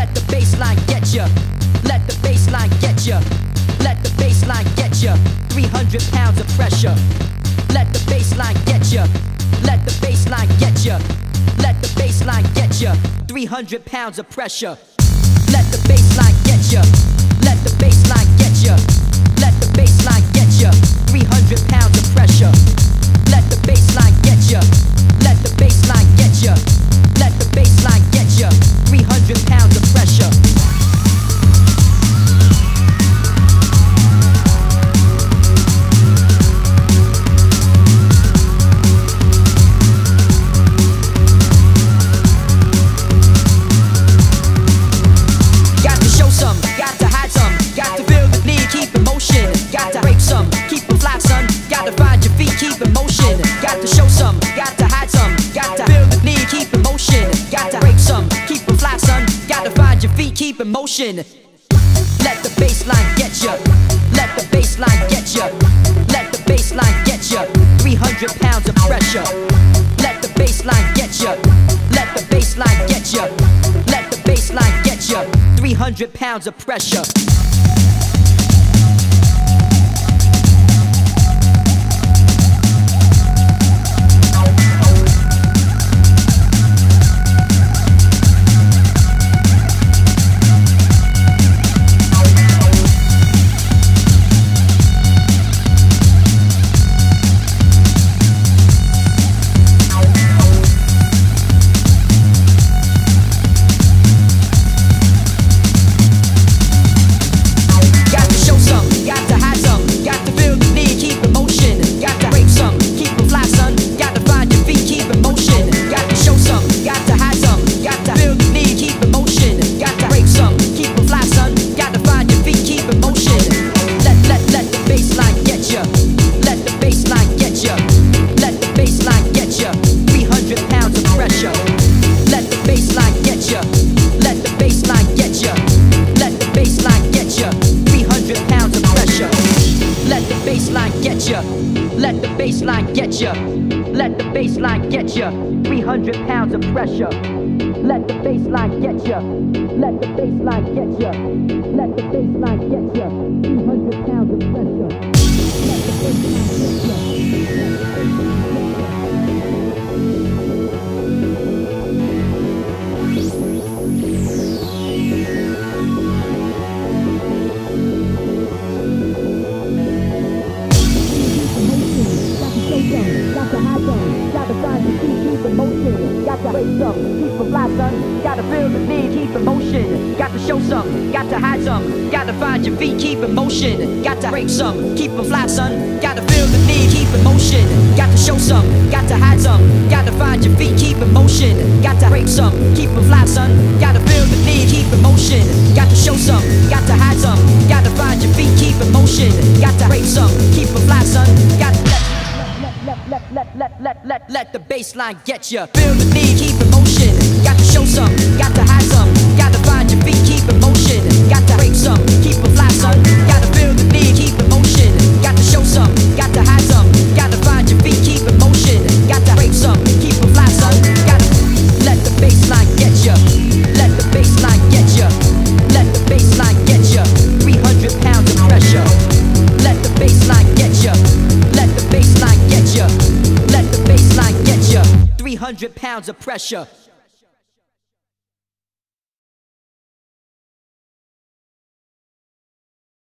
Let the bassline get ya. Let the bassline get ya. Let the bassline get ya. 300 pounds of pressure. Let the bassline get ya. Let the bassline get ya. Let the bassline get ya. 300 pounds of pressure. Let the bassline get ya. Let the bassline get ya. Let the bassline keep in motion. Let the bassline get ya. Let the bassline get ya. Let the bassline get ya. 300 pounds of pressure. Let the bassline get ya. Let the bassline get ya. Let the bassline get ya. 300 pounds of pressure. Let the bassline get ya. 300 pounds of pressure. Let the bassline get ya. Let the bassline get ya. Let the bassline get ya. 300 pounds of pressure. Let the bassline get ya. To find your feet, keep in motion. Got to break some, keep it fly, son. Got to feel the need, keep in motion. Got to show some, got to hide some, got to find your feet, keep in motion. Got to break some, keep it fly, son. Got to feel the need, keep in motion. Got to show some, got to hide some, got to find your feet, keep in motion. Got to break some, keep it fly, son. Got to feel the need, keep in motion. Got to show some, got to hide some, got to find your feet, keep in motion. Got to break some, keep it fly, son. Got to let let let let let let the bassline get ya. Feel the need, keep in motion. Got to show some, got to hide some, got to find your feet, keep in motion. Got to break some, 300 pounds of pressure.